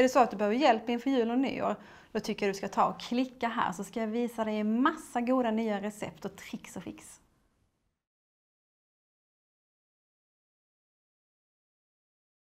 Är det så att du behöver hjälp inför jul och nyår, då tycker jag du ska ta och klicka här så ska jag visa dig en massa goda nya recept och tricks och fix.